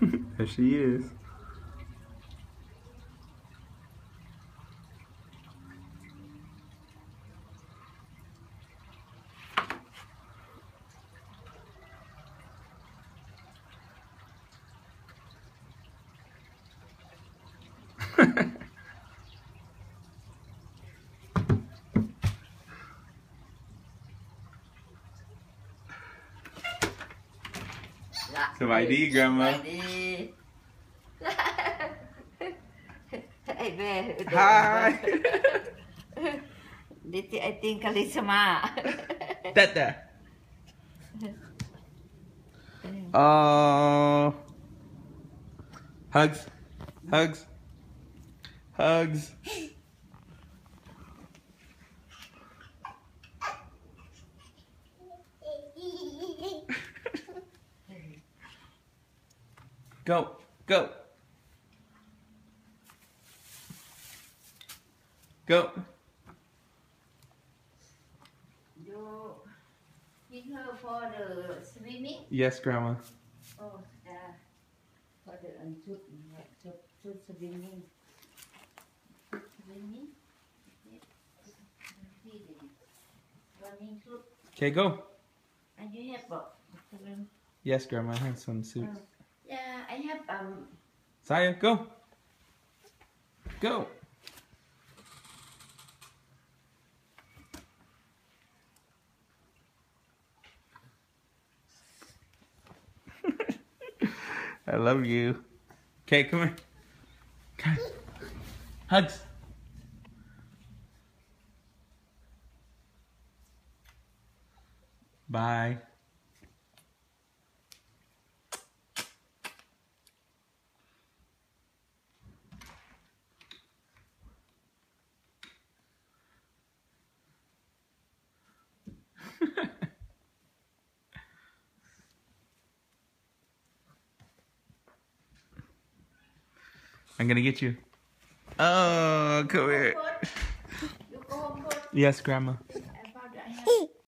there she is. สบายดี grandma สบายดีไอ้แม่ Hi ดิจิไอติงคาริสมา Tete. Uh, hugs, hugs, hugs. Go, go. Go. For the swimming? Yes, Grandma. Oh, yeah. For the um, swimming. Swimming? Okay, go. And you have? Yes, Grandma, I have some soup. Oh have um Xaya, go. Go. I love you. Okay, come here. Hugs. Bye. I'm gonna get you. Oh, come here. you go home first Yes, Grandma.